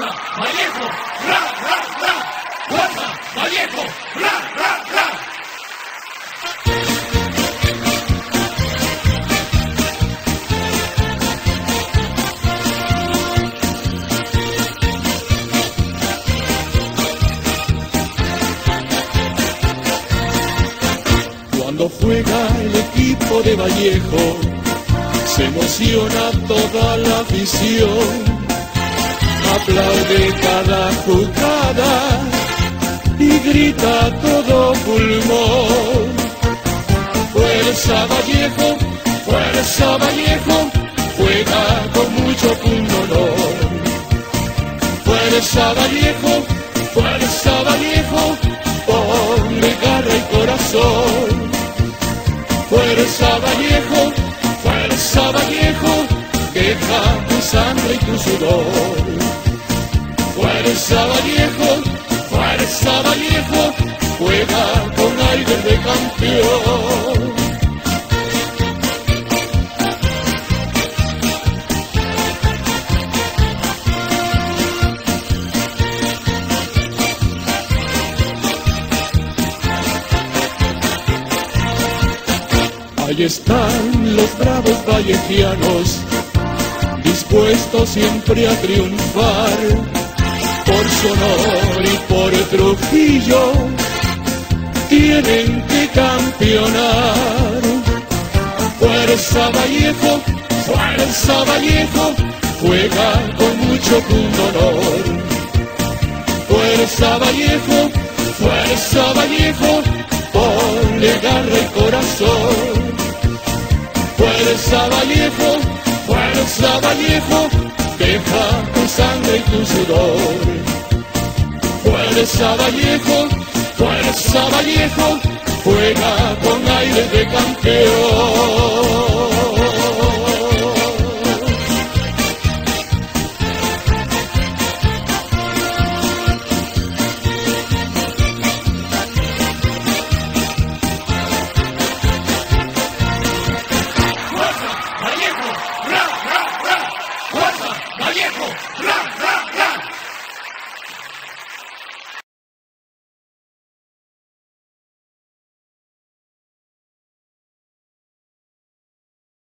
¡Fuerza, Vallejo! ¡Ra, ra, ra! ¡Fuerza, Vallejo! ¡Ra, ra, ra! Cuando juega el equipo de Vallejo, se emociona toda la afición. Aplaude cada jugada y grita todo pulmón. Fuerza Vallejo, fuerza Vallejo, juega con mucho honor. Fuerza Vallejo, fuerza Vallejo, ponle garra y corazón. Fuerza Vallejo, fuerza Vallejo, deja tu sangre y tu sudor. Fuerza Vallejo, fuerza Vallejo, juega con aire de campeón. Ahí están los bravos vallejianos, dispuestos siempre a triunfar, por su honor y por Trujillo, tienen que campeonar. Fuerza Vallejo, fuerza Vallejo, juega con mucho honor. Fuerza Vallejo, fuerza Vallejo, ponle garra y corazón. Fuerza Vallejo, fuerza Vallejo, deja tu sangre y tu sudor. Fuerza Vallejo, fuerza Vallejo, juega con aire de campeón.